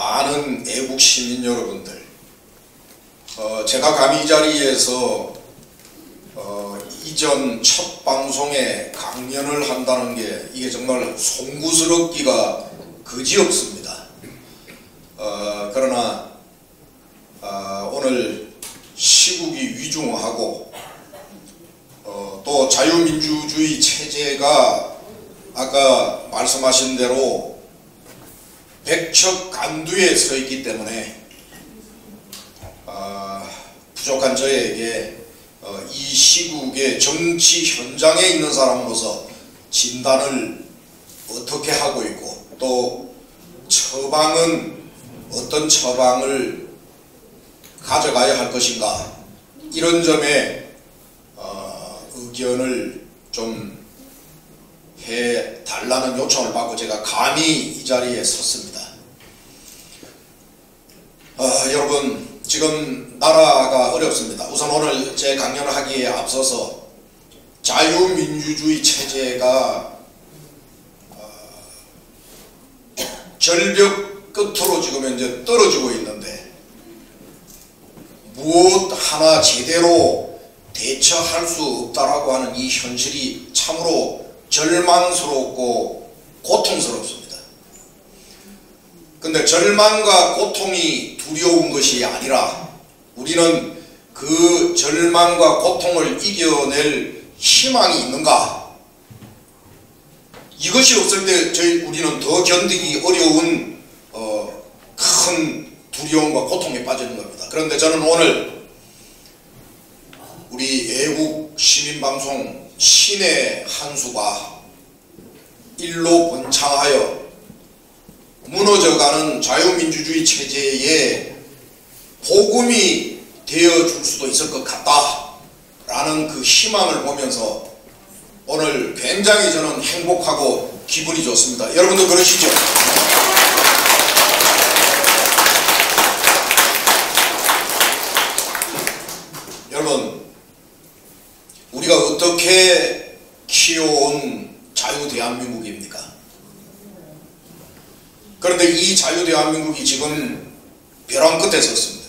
많은 애국 시민 여러분들 어, 제가 감히 이 자리에서 어, 이전 첫 방송에 강연을 한다는 게 이게 정말 송구스럽기가 그지없습니다. 어, 그러나 어, 오늘 시국이 위중하고 어, 또 자유민주주의 체제가 아까 말씀하신 대로 백척 간두에 서 있기 때문에 아, 부족한 저에게 어, 이 시국의 정치 현장에 있는 사람으로서 진단을 어떻게 하고 있고 또 처방은 어떤 처방을 가져가야 할 것인가 이런 점에 어, 의견을 좀 해달라는 요청을 받고 제가 감히 이 자리에 섰습니다. 어, 여러분 지금 나라가 어렵습니다. 우선 오늘 제 강연을 하기에 앞서서 자유민주주의 체제가 어, 절벽 끝으로 지금 현재 떨어지고 있는데 무엇 하나 제대로 대처할 수 없다라고 하는 이 현실이 참으로 절망스럽고 고통스럽습니다. 근데 절망과 고통이 두려운 것이 아니라 우리는 그 절망과 고통을 이겨낼 희망이 있는가? 이것이 없을 때 저희 우리는 더 견디기 어려운 어, 큰 두려움과 고통에 빠지는 겁니다. 그런데 저는 오늘 우리 애국 시민방송 신의 한 수가 일로 번창하여 무너져가는 자유민주주의 체제에 복음이 되어줄 수도 있을 것 같다라는 그 희망을 보면서 오늘 굉장히 저는 행복하고 기분이 좋습니다. 여러분도 그러시죠? 여러분 우리가 어떻게 키워온 자유 대한민국입니까? 그런데 이 자유 대한민국이 지금 벼랑 끝에 섰습니다.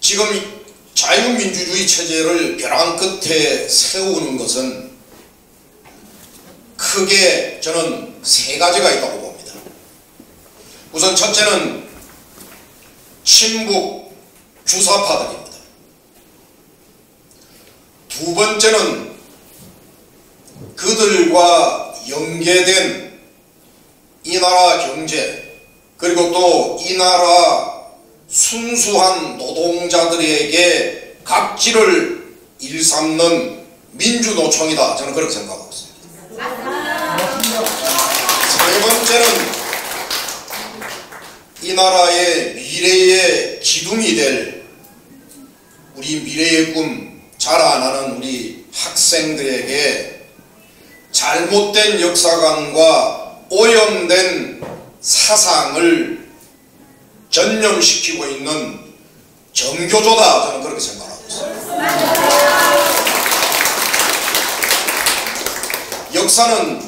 지금 자유민주주의 체제를 벼랑 끝에 세우는 것은 크게 저는 세 가지가 있다고 봅니다. 우선 첫째는 친북 주사파들입니다. 두 번째는 그들과 연계된 이 나라 경제 그리고 또 이 나라 순수한 노동자들에게 각지를 일삼는 민주노총이다. 저는 그렇게 생각하고 있습니다. 세 번째는 이 나라의 미래의 기둥이 될 우리 미래의 꿈 자라나는 우리 학생들에게 잘못된 역사관과 오염된 사상을 전념시키고 있는 정교조다 저는 그렇게 생각하고 있습니다. 역사는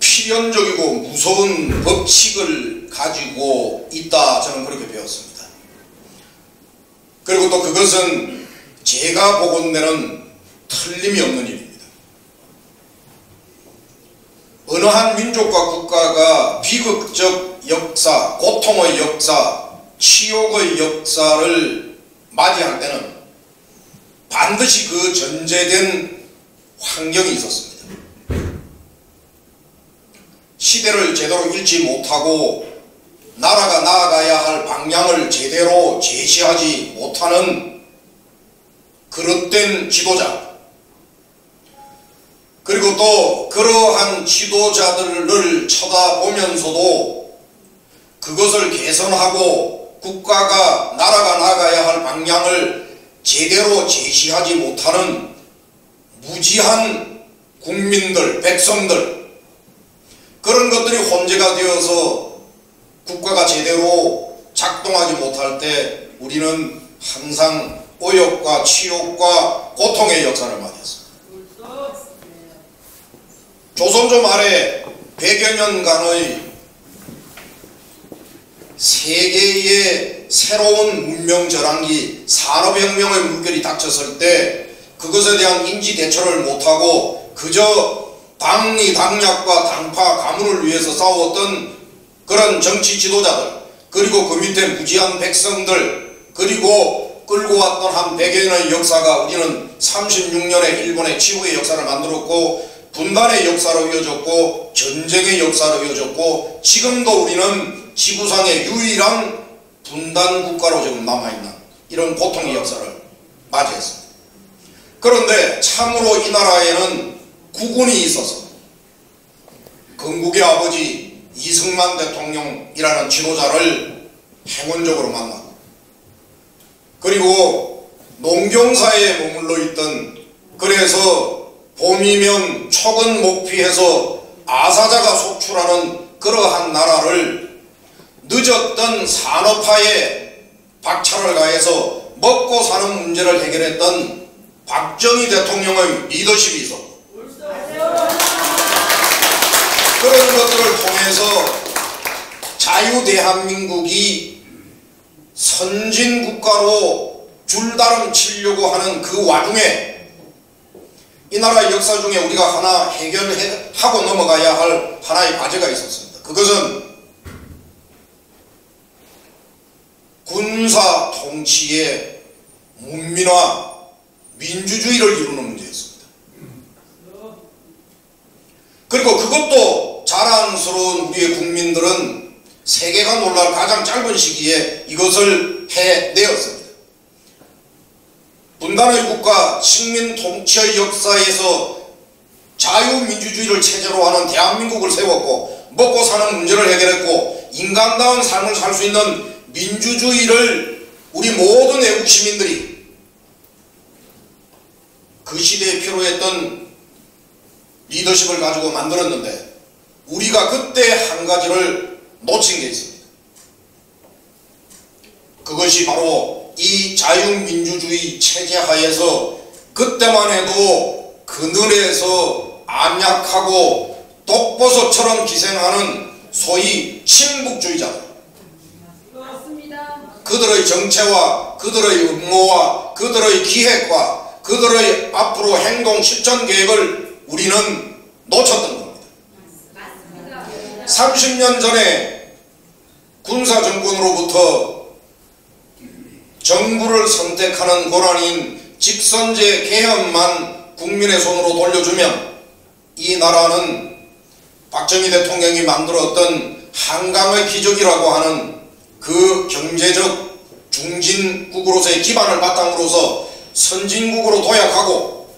필연적이고 무서운 법칙을 가지고 있다 저는 그렇게 배웠습니다. 그리고 또 그것은 제가 보건대는 틀림이 없는 일입니다. 어느 한 민족과 국가가 비극적 역사, 고통의 역사, 치욕의 역사를 맞이할 때는 반드시 그 전제된 환경이 있었습니다. 시대를 제대로 읽지 못하고 나라가 나아가야 할 방향을 제대로 제시하지 못하는 그릇된 지도자 그리고 또 그러한 지도자들을 쳐다보면서도 그것을 개선하고 국가가 나라가 나아가야 할 방향을 제대로 제시하지 못하는 무지한 국민들, 백성들 그런 것들이 혼재가 되어서 국가가 제대로 작동하지 못할 때 우리는 항상 오욕과 치욕과 고통의 역사를 맞이했습니다. 조선조 말에 100여 년간의 세계의 새로운 문명 절항기 산업혁명의 물결이 닥쳤을 때 그것에 대한 인지 대처를 못하고 그저 당리 당략과 당파 가문을 위해서 싸웠던 그런 정치 지도자들 그리고 그 밑에 무지한 백성들 그리고 끌고 왔던 한 100여 년의 역사가 우리는 36년의 일본의 치후의 역사를 만들었고 분단의 역사로 이어졌고 전쟁의 역사로 이어졌고 지금도 우리는 지구상의 유일한 분단 국가로 지금 남아있는 이런 고통의 역사를 맞이했습니다. 그런데 참으로 이 나라에는 국군이 있어서 건국의 아버지 이승만 대통령이라는 지도자를 행운적으로 만나고 그리고 농경사에 머물러 있던 그래서 봄이면 촉은 목피해서 아사자가 속출하는 그러한 나라를 늦었던 산업화에 박차를 가해서 먹고 사는 문제를 해결했던 박정희 대통령의 리더십이 있었고 그런 것들을 통해서 자유 대한민국이 선진 국가로 줄다름 치려고 하는 그 와중에 이 나라 역사 중에 우리가 하나 해결하고 넘어가야 할 하나의 과제가 있었습니다. 그것은 군사 통치의 문민화 민주주의를 이루는 문제였습니다. 그리고 그것도 자랑스러운 우리의 국민들은 세계가 놀랄 가장 짧은 시기에 이것을 해내었습니다. 분단의 국가 식민 통치의 역사에서 자유민주주의를 체제로 하는 대한민국을 세웠고 먹고 사는 문제를 해결했고 인간다운 삶을 살 수 있는 민주주의를 우리 모든 외국 시민들이 그 시대에 필요했던 리더십을 가지고 만들었는데 우리가 그때 한 가지를 놓친 게 있습니다. 그것이 바로 이 자유민주주의 체제 하에서 그때만 해도 그늘에서 암약하고 독버섯처럼 기생하는 소위 친북주의자들. 그들의 정체와 그들의 음모와 그들의 기획과 그들의 앞으로 행동 실천 계획을 우리는 놓쳤던 겁니다. 30년 전에 군사정권으로부터 정부를 선택하는 고난인 직선제 개헌만 국민의 손으로 돌려주면 이 나라는 박정희 대통령이 만들었던 한강의 기적이라고 하는 그 경제적 중진국으로서의 기반을 바탕으로서 선진국으로 도약하고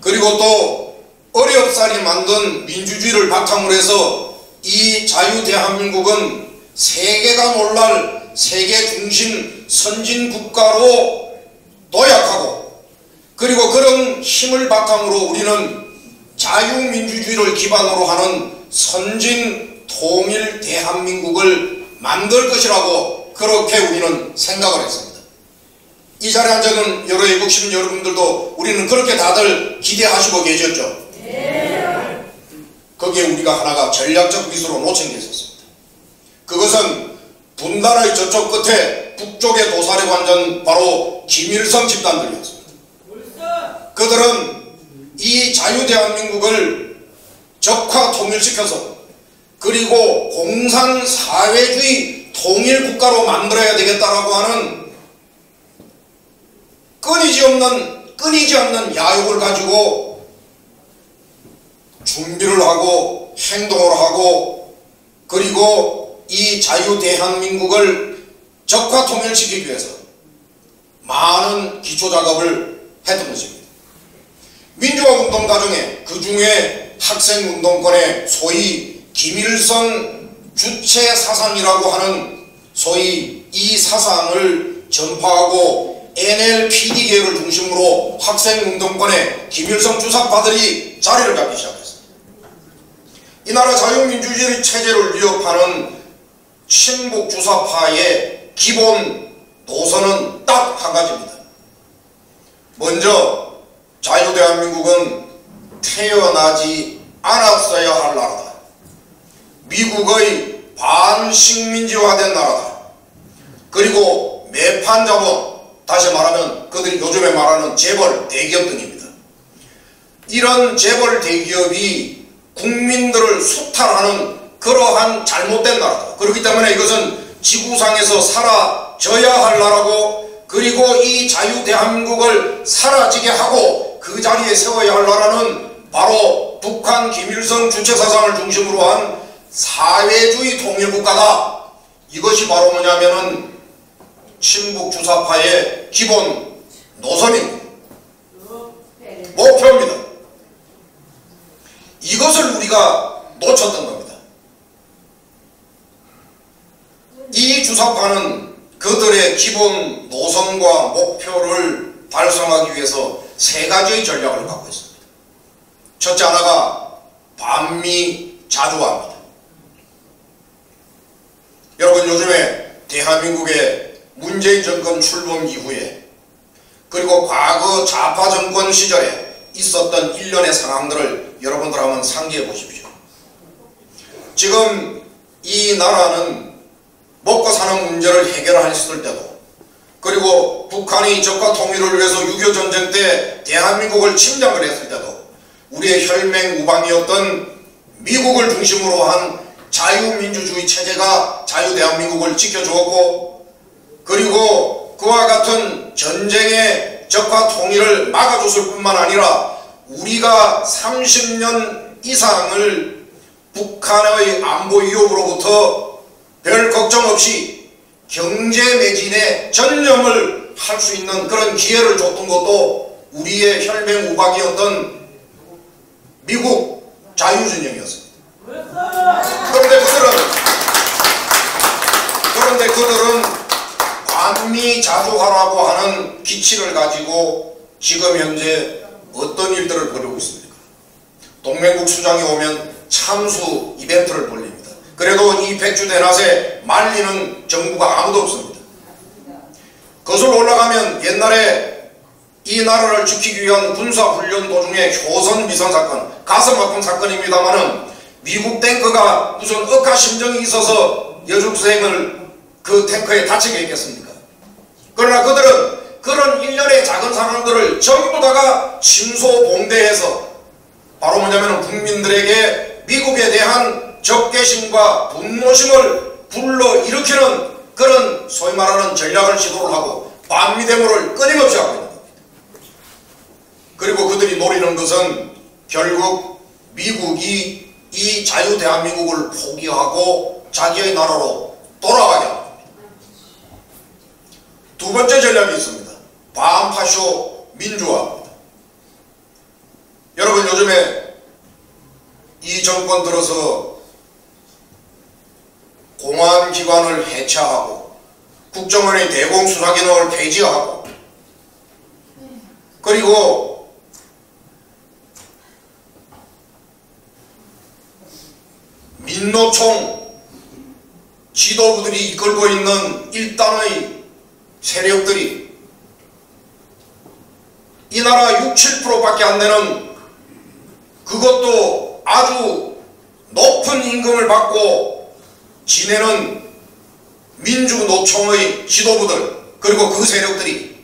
그리고 또 어렵사리 만든 민주주의를 바탕으로 해서 이 자유 대한민국은 세계가 놀랄 세계 중심 선진 국가로 도약하고 그리고 그런 힘을 바탕으로 우리는 자유민주주의를 기반으로 하는 선진 통일 대한민국을 만들 것이라고 그렇게 우리는 생각을 했습니다. 이 자리에 앉아있는 여러 외국 시민 여러분들도 우리는 그렇게 다들 기대하시고 계셨죠? 거기에 우리가 하나가 전략적 미수로 놓친 게 있었습니다. 그것은 분단의 저쪽 끝에 북쪽의 도사리 관전 바로 김일성 집단들이었습니다. 그들은 이 자유대한민국을 적화 통일시켜서 그리고 공산사회주의 통일국가로 만들어야 되겠다라고 하는 끊이지 없는 끊이지 않는 야욕을 가지고 준비를 하고 행동을 하고 그리고 이 자유대한민국을 적화 통일시키기 위해서 많은 기초 작업을 했던 것입니다. 민주화 운동 과정에 그 중에 학생 운동권의 소위 김일성 주체 사상이라고 하는 소위 이 사상을 전파하고 NLPD계를 중심으로 학생 운동권의 김일성 주사파들이 자리를 잡기 시작했습니다. 이 나라 자유민주주의 체제를 위협하는 친북 주사파의 기본 노선은 딱 한 가지입니다. 먼저 자유대한민국은 태어나지 않았어야 할 나라다. 미국의 반식민지화된 나라다. 그리고 매판 자본, 다시 말하면 그들이 요즘에 말하는 재벌 대기업 등입니다. 이런 재벌 대기업이 국민들을 수탈하는 그러한 잘못된 나라다. 그렇기 때문에 이것은 지구상에서 사라져야 할 나라고 그리고 이 자유 대한민국을 사라지게 하고 그 자리에 세워야 할 나라는 바로 북한 김일성 주체사상을 중심으로 한 사회주의 통일국가다. 이것이 바로 뭐냐면은 친북 주사파의 기본 노선입니다. 목표입니다. 이것을 우리가 놓쳤던 겁니다. 이 주사파는 그들의 기본 노선과 목표를 달성하기 위해서 세 가지의 전략을 갖고 있습니다. 첫째 하나가 반미 자주화입니다. 여러분 요즘에 대한민국의 문재인 정권 출범 이후에 그리고 과거 좌파 정권 시절에 있었던 일련의 상황들을 여러분들 한번 상기해 보십시오. 지금 이 나라는 먹고 사는 문제를 해결했을 때도. 그리고 북한이 적과 통일을 위해서 6.25 전쟁 때 대한민국을 침략을 했을 때도 우리의 혈맹 우방이었던 미국을 중심으로 한 자유민주주의 체제가 자유대한민국을 지켜주었고 그리고 그와 같은 전쟁의 적과 통일을 막아줬을 뿐만 아니라 우리가 30년 이상을 북한의 안보 위협으로부터 별 걱정 없이 경제 매진에 전념을 할 수 있는 그런 기회를 줬던 것도 우리의 혈맹 우박이었던 미국 자유진영이었습니다. 그런데 그들은 그런데 그들은 반미 자주화라고 하는 기치를 가지고 지금 현재 어떤 일들을 벌이고 있습니까? 동맹국 수장이 오면 참수 이벤트를 벌립니다. 그래도 이 백주 대낮에 말리는 정부가 아무도 없습니다. 거슬러 올라가면 옛날에 이 나라를 지키기 위한 군사훈련 도중에 효선 미선 사건, 가슴 아픈 사건입니다만은 미국 탱크가 무슨 억하 심정이 있어서 여중생을 그 탱크에 다치게 했겠습니까? 그러나 그들은 그런 일련의 작은 상황들을 전부 다가 침소봉대해서 바로 뭐냐면 국민들에게 미국에 대한 적개심과 분노심을 불러 일으키는 그런 소위 말하는 전략을 시도를 하고 반미대모를 끊임없이 하고 있는 겁니다. 그리고 그들이 노리는 것은 결국 미국이 이 자유 대한민국을 포기하고 자기의 나라로 돌아가게 합니다. 두 번째 전략이 있습니다. 반파쇼 민주화입니다. 여러분 요즘에 이 정권 들어서 공안기관을 해체하고 국정원의 대공수사기능을 폐지하고 그리고 민노총 지도부들이 이끌고 있는 일단의 세력들이 이 나라 6, 7%밖에 안 되는 그것도 아주 높은 임금을 받고 지내는 민주노총의 지도부들 그리고 그 세력들이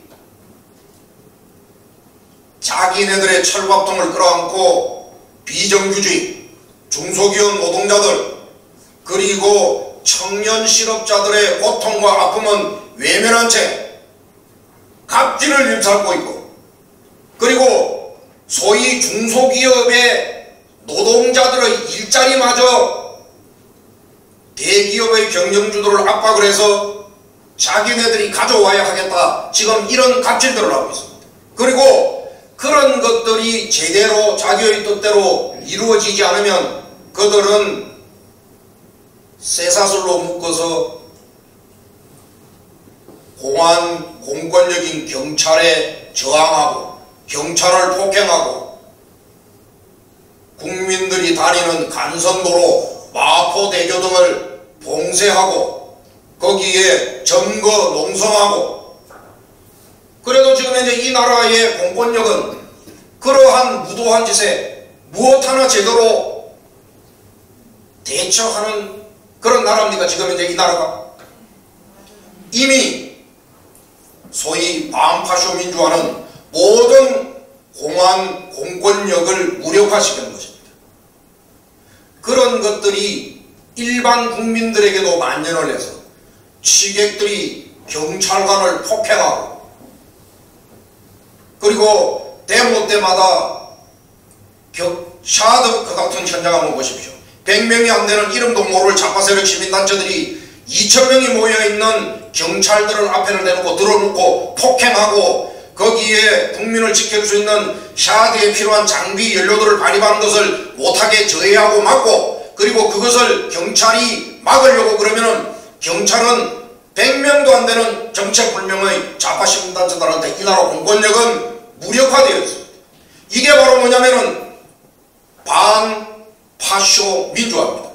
자기네들의 철밥통을 끌어안고 비정규직, 중소기업 노동자들 그리고 청년 실업자들의 고통과 아픔은 외면한 채 갑질을 일삼고 있고 그리고 소위 중소기업의 노동자들의 일자리마저 대기업의 경영주도를 압박을 해서 자기네들이 가져와야 하겠다. 지금 이런 갑질들을 하고 있습니다. 그리고 그런 것들이 제대로 자기의 뜻대로 이루어지지 않으면 그들은 쇠사슬로 묶어서 공안 공권력인 경찰에 저항하고 경찰을 폭행하고 국민들이 다니는 간선도로 마포대교 등을 봉쇄하고 거기에 점거 농성하고 그래도 지금 현재 이 나라의 공권력은 그러한 무도한 짓에 무엇 하나 제대로 대처하는 그런 나라입니까 지금 현재 이 나라가 이미 소위 반파쇼 민주화는 모든 공안 공권력을 무력화시키는 것입니다. 그런 것들이 일반 국민들에게도 만연을 해서 취객들이 경찰관을 폭행하고 그리고 데모 때마다 격, 샤드 같은 현장 한번 보십시오. 100명이 안 되는 이름도 모를 자파세력 시민단체들이 2천명이 모여있는 경찰들을 앞에를 내놓고 들어놓고 폭행하고 거기에 국민을 지킬 수 있는 샤드에 필요한 장비 연료들을 발입하는 것을 못하게 저해하고 막고 그리고 그것을 경찰이 막으려고 그러면은 경찰은 100명도 안 되는 정체불명의 좌파 시민단체들한테 이 나라 공권력은 무력화되어 있습니다. 이게 바로 뭐냐면은 반파쇼 민주화입니다.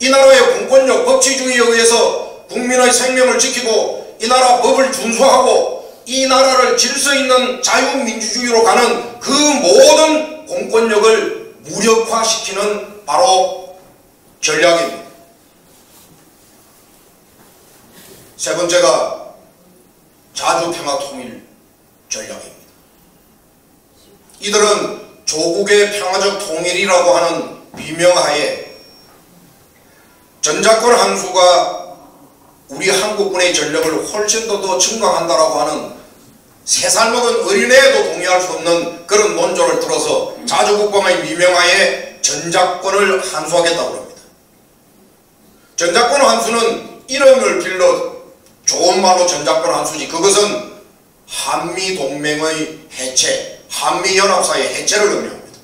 이 나라의 공권력 법치주의에 의해서 국민의 생명을 지키고 이 나라 법을 준수하고 이 나라를 질서 있는 자유민주주의로 가는 그 모든 공권력을 무력화시키는 바로 전략입니다. 세 번째가 자주평화통일 전략입니다. 이들은 조국의 평화적 통일이라고 하는 비명하에 전작권 한수가 우리 한국군의 전력을 훨씬 더, 더 증강한다라고 하는 세 살 먹은 어린애도 동의할 수 없는 그런 논조를 들어서 자주국방의 미명하에 전작권을 한수하겠다고 합니다. 전작권 한수는 이름을 빌려 좋은 말로 전작권 한수지 그것은 한미동맹의 해체, 한미연합사의 해체를 의미합니다.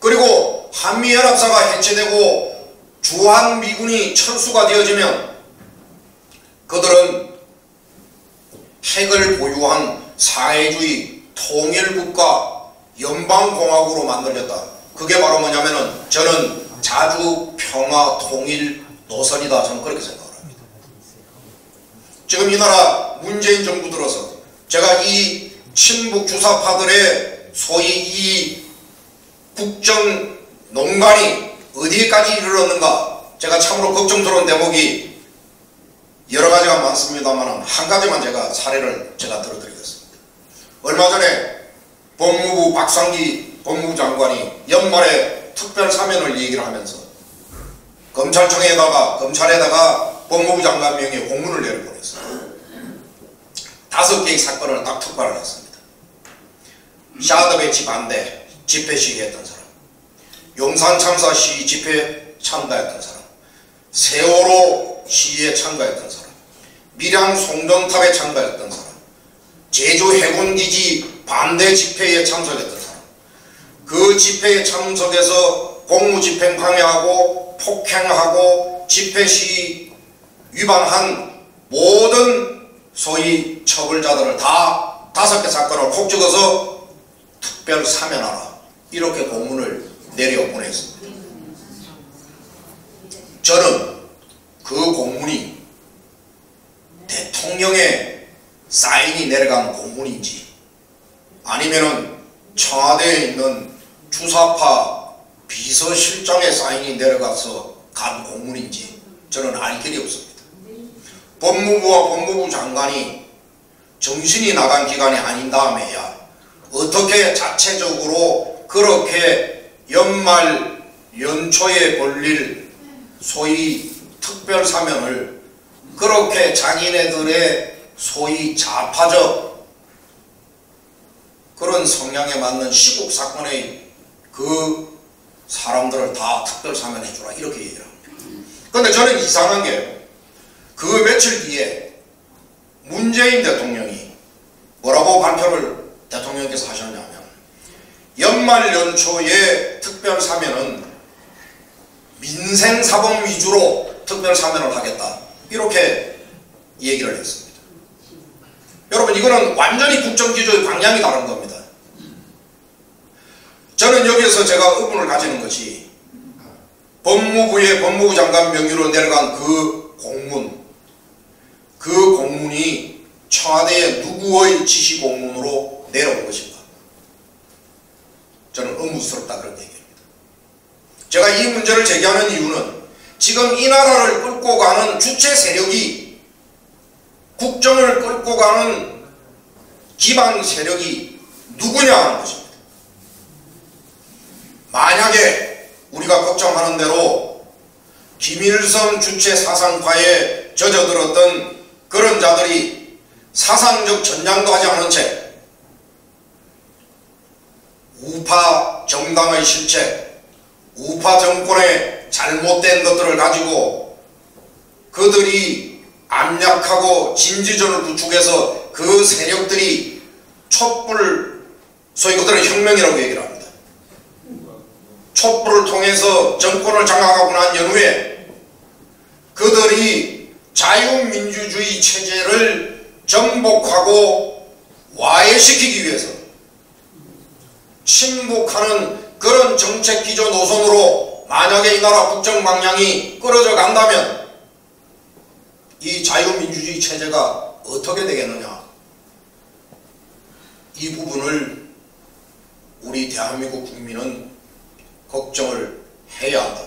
그리고 한미연합사가 해체되고 주한미군이 철수가 되어지면 그들은 핵을 보유한 사회주의 통일국가 연방공화국으로 만들렸다. 그게 바로 뭐냐면은 저는 자주 평화 통일 노선이다. 저는 그렇게 생각을 합니다. 지금 이 나라 문재인 정부 들어서 제가 이 친북 주사파들의 소위 이 국정 농간이 어디까지 이르렀는가 제가 참으로 걱정스러운 대목이 여러 가지가 많습니다만 한 가지만 제가 사례를 제가 들어드리겠습니다. 얼마 전에 법무부 박상기 법무부 장관이 연말에 특별 사면을 얘기를 하면서 검찰청에다가 검찰에다가 법무부 장관 명의 공문을 내려보냈어요. 다섯 개의 사건을 딱 특발을 했습니다. 샤드 배치 반대 집회 시위했던 사람 용산 참사 시위 집회에 참가했던 사람, 세월호 시위에 참가했던 사람, 밀양 송정탑에 참가했던 사람, 제주 해군기지 반대 집회에 참석했던 사람, 그 집회에 참석해서 공무집행 방해하고 폭행하고 집회 시위 위반한 모든 소위 처벌자들을 다 다섯 개 사건을 콕 찍어서 특별 사면하라 이렇게 공문을 내려 보냈습니다. 저는 그 공문이 대통령의 사인이 내려간 공문인지 아니면은 청와대에 있는 주사파 비서실장의 사인이 내려가서 간 공문인지 저는 알 길이 없습니다. 법무부와 법무부 장관이 정신이 나간 기간이 아닌 다음에야 어떻게 자체적으로 그렇게 연말 연초에 벌릴 소위 특별사면을 그렇게 자기네들의 소위 좌파적 그런 성향에 맞는 시국 사건의 그 사람들을 다 특별 사면해 주라 이렇게 얘기를 합니다. 근데 저는 이상한 게 그 며칠 뒤에 문재인 대통령이 뭐라고 발표를 대통령께서 하셨냐면 연말 연초에 특별 사면은 민생 사범 위주로 특별 사면을 하겠다 이렇게 얘기를 했습니다. 여러분 이거는 완전히 국정기조의 방향이 다른 겁니다. 저는 여기에서 제가 의문을 가지는 것이 법무부의 법무부 장관 명의로 내려간 그 공문 그 공문이 청와대의 누구의 지시 공문으로 내려온 것인가 저는 의문스럽다 그런 얘기입니다. 제가 이 문제를 제기하는 이유는 지금 이 나라를 끌고 가는 주체 세력이 국정을 끌고 가는 기반 세력이 누구냐 하는 것입니다. 만약에 우리가 걱정하는 대로 김일성 주체 사상파에 젖어들었던 그런 자들이 사상적 전향도 하지 않은 채 우파 정당의 실체, 우파 정권의 잘못된 것들을 가지고 그들이 압력하고 진지전을 구축해서 그 세력들이 촛불, 소위 그들은 혁명이라고 얘기를 합니다. 촛불을 통해서 정권을 장악하고 난 연후에 그들이 자유민주주의 체제를 정복하고 와해시키기 위해서 침묵하는 그런 정책 기조 노선으로 만약에 이 나라 국정 방향이 끌어져 간다면 이 자유민주주의 체제가 어떻게 되겠느냐 이 부분을 우리 대한민국 국민은 걱정을 해야 한다.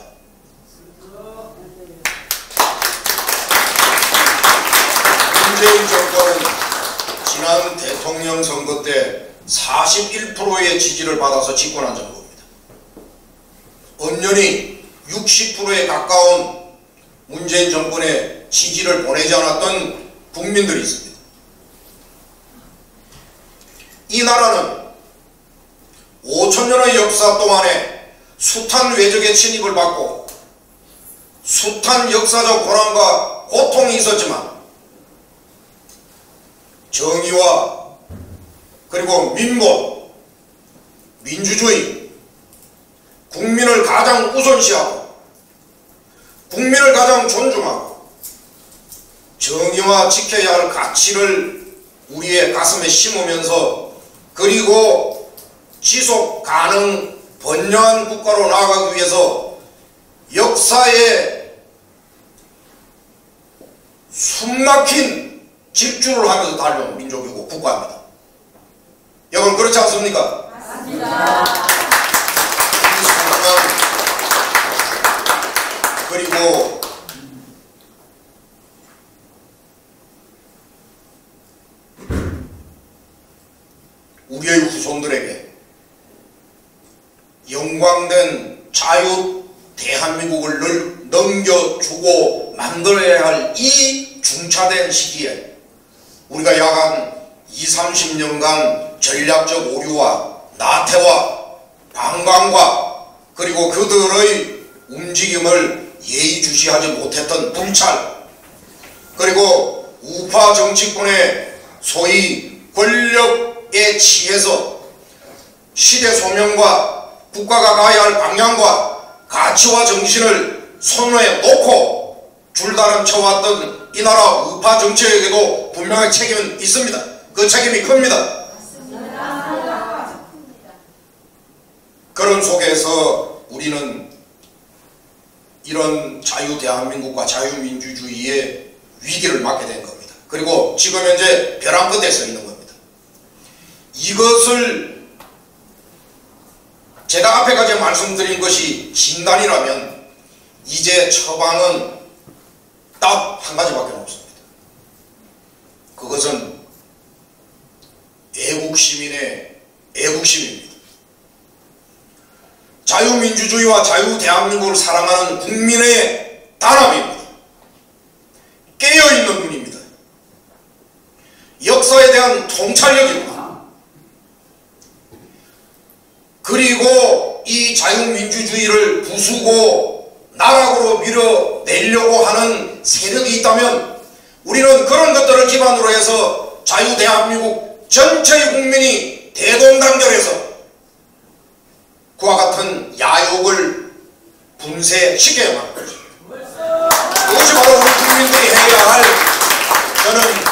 문재인 정권은 지난 대통령 선거 때 41%의 지지를 받아서 집권한 정부 엄연히 60%에 가까운 문재인 정권의 지지를 보내지 않았던 국민들이 있습니다. 이 나라는 5천년의 역사 동안에 숱한 외적의 침입을 받고 숱한 역사적 고난과 고통이 있었지만 정의와 그리고 민보, 민주주의, 국민을 가장 우선시하고 국민을 가장 존중하고 정의와 지켜야 할 가치를 우리의 가슴에 심으면서 그리고 지속 가능 번영한 국가로 나아가기 위해서 역사에 숨막힌 집주를 하면서 달려온 민족이고 국가입니다. 여러분 그렇지 않습니까? 맞습니다. 이 소중한 그리고 우리의 후손들에게 영광된 자유 대한민국을 늘 넘겨주고 만들어야 할 이 중차된 시기에 우리가 약한 2, 30년간 전략적 오류와 나태와 방광과 그리고 그들의 움직임을 예의주시하지 못했던 불찰 그리고 우파 정치권의 소위 권력에 취해서 시대 소명과 국가가 가야 할 방향과 가치와 정신을 손에 놓고 줄다름 쳐왔던 이 나라 우파 정치에게도 분명히 책임은 있습니다. 그 책임이 큽니다. 그런 속에서 우리는 이런 자유 대한민국과 자유민주주의의 위기를 맞게 된 겁니다. 그리고 지금 현재 벼랑 끝에 서 있는 겁니다. 이것을 제가 앞에까지 말씀드린 것이 진단이라면 이제 처방은 딱 한 가지밖에 없습니다. 그것은 애국시민의 애국심입니다. 자유민주주의와 자유대한민국을 사랑하는 국민의 단합입니다. 깨어있는 분입니다. 역사에 대한 통찰력입니다. 그리고 이 자유민주주의를 부수고 나락으로 밀어내려 되려고 하는 세력이 있다면 우리는 그런 것들을 기반으로 해서 자유 대한민국 전체의 국민이 대동단결해서 그와 같은 야욕을 분쇄시켜야만 것입니다. 그것이 바로 우리 국민들이 해야 할 저는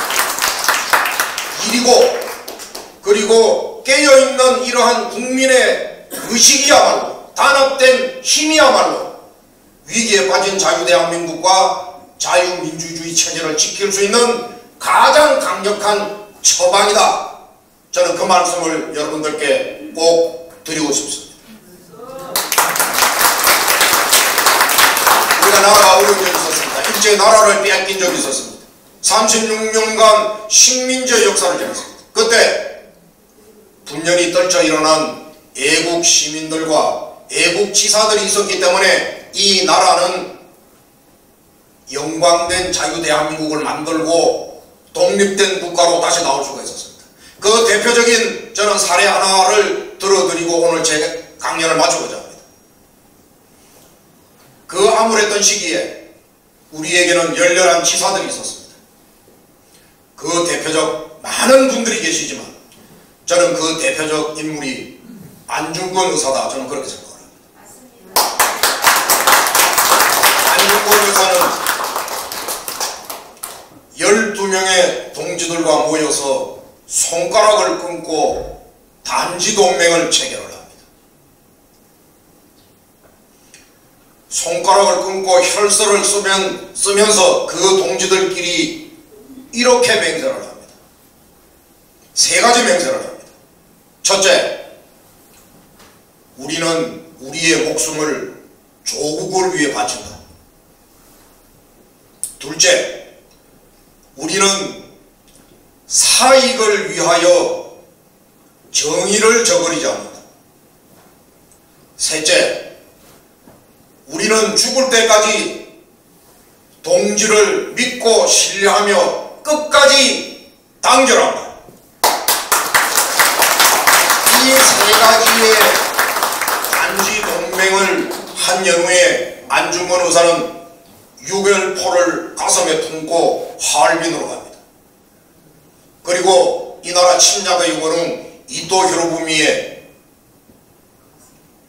일이고 그리고 깨어있는 이러한 국민의 의식이야말로 단합된 힘이야말로 위기에 빠진 자유대한민국과 자유민주주의 체제를 지킬 수 있는 가장 강력한 처방이다. 저는 그 말씀을 여러분들께 꼭 드리고 싶습니다. 우리가 나라가 어려운 적이 있었습니다. 일제 나라를 빼앗긴 적이 있었습니다. 36년간 식민지 역사를 지났습니다. 그때 분열이 떨쳐 일어난 애국 시민들과 애국 지사들이 있었기 때문에 이 나라는 영광된 자유 대한민국을 만들고 독립된 국가로 다시 나올 수가 있었습니다. 그 대표적인 저는 사례 하나를 들어드리고 오늘 제 강연을 마치고자 합니다. 그 암울했던 시기에 우리에게는 열렬한 지사들이 있었습니다. 그 대표적 많은 분들이 계시지만 저는 그 대표적 인물이 안중근 의사다 저는 그렇게 생각합니다. 안중근 의사는 12명의 동지들과 모여서 손가락을 끊고 단지 동맹을 체결을 합니다. 손가락을 끊고 혈서를 쓰면, 쓰면서 그 동지들끼리 이렇게 맹세를 합니다. 세 가지 맹세를 합니다. 첫째, 우리는 우리의 목숨을 조국을 위해 바친다. 둘째, 우리는 사익을 위하여 정의를 저버리지 않는다. 셋째, 우리는 죽을 때까지 동지를 믿고 신뢰하며 끝까지 단결한다. 이 세 가지의 단지 동맹을 한 연후에 안중근 의사는 유별포를 가슴에 품고 하얼빈으로 갑니다. 그리고 이 나라 침략의 이거는 이토 히로부미의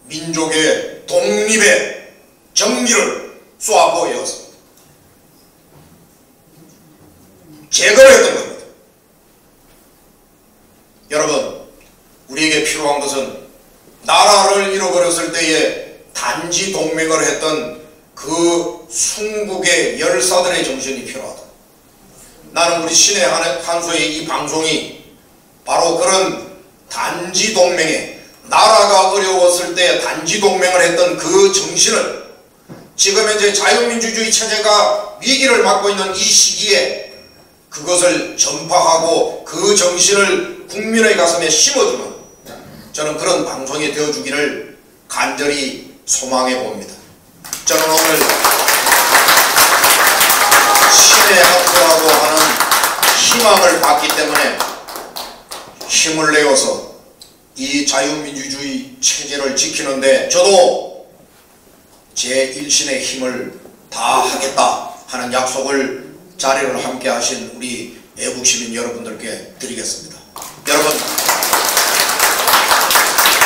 민족의 독립의 정리를 쏘아보였습니다. 제거를 했던 겁니다. 여러분, 우리에게 필요한 것은 나라를 잃어버렸을 때에 단지 동맹을 했던 그 순국의 열사들의 정신이 필요하다. 나는 우리 신의 한- 한수의 이 방송이 바로 그런 단지 동맹에 나라가 어려웠을 때 단지 동맹을 했던 그 정신을 지금 현재 자유민주주의 체제가 위기를 맞고 있는 이 시기에 그것을 전파하고 그 정신을 국민의 가슴에 심어주는 저는 그런 방송이 되어주기를 간절히 소망해 봅니다. 저는 오늘 신의 학교라고 하는 희망을 받기 때문에 힘을 내어서 이 자유민주주의 체제를 지키는데 저도 제 일신의 힘을 다하겠다 하는 약속을 자리를 함께 하신 우리 애국시민 여러분들께 드리겠습니다. 여러분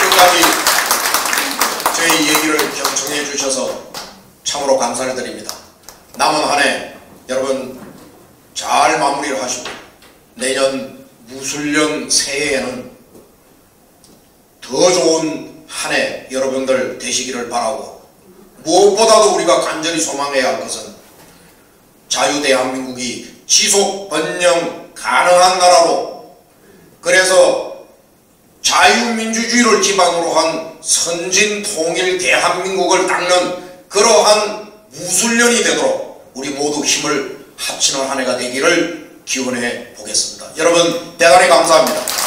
끝까지 저희 얘기를 경청해 주셔서 참으로 감사를 드립니다. 남은 한 해 여러분 잘 마무리를 하시고 내년 무술년 새해에는 더 좋은 한 해 여러분들 되시기를 바라고 무엇보다도 우리가 간절히 소망해야 할 것은 자유대한민국이 지속 번영 가능한 나라로 그래서 자유민주주의를 기반으로 한 선진 통일 대한민국을 닦는 그러한 무술년이 되도록 우리 모두 힘을 합치는 한 해가 되기를 기원해 보겠습니다. 여러분 대단히 감사합니다.